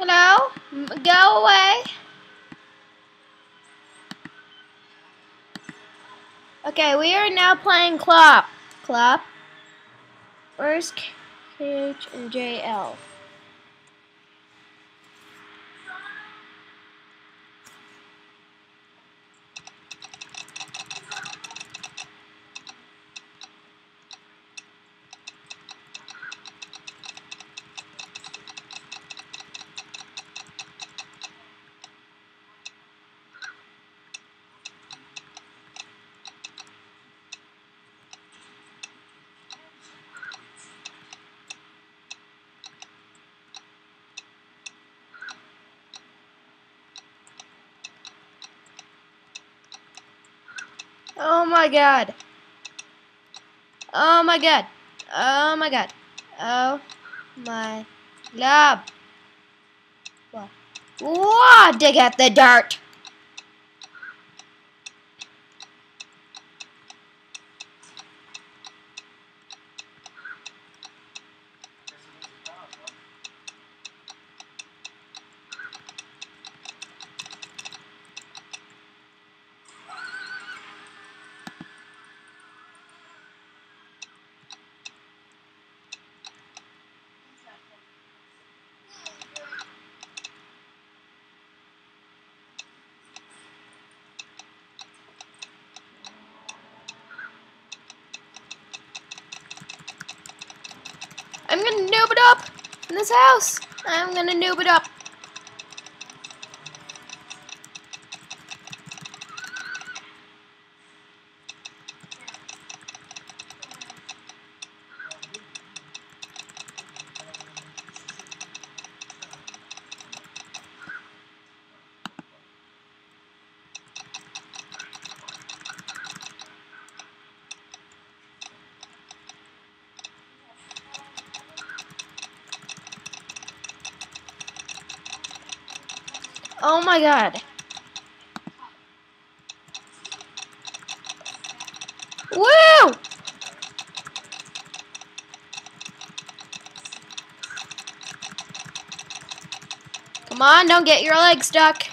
Hello? Go away. Okay, we are now playing Clop. Clop. Where's Cage and JL? Oh my god. Oh my god. Oh my god. Oh my god. What? What? Dig at the dirt. I'm gonna noob it up in this house. I'm gonna noob it up. Oh my god. Woo! Come on, don't get your leg stuck.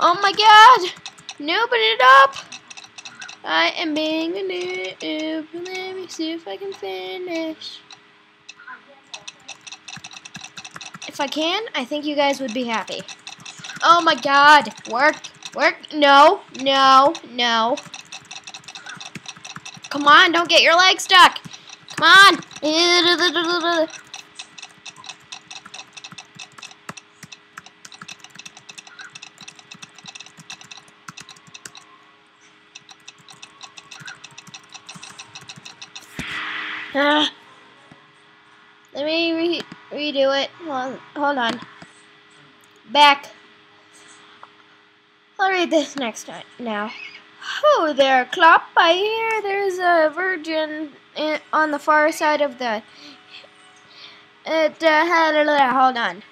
Oh my god! Noobing it up! I am being a noob. Let me see if I can finish. If I can, I think you guys would be happy. Oh my god! Work! Work! No! No! No! Come on, don't get your leg stuck! Come on! Ah. Let me re redo it. Hold on. Back. I'll read this next time now. Oh there, Clop. I hear there's a virgin in, on the far side of the. It, uh, hold on.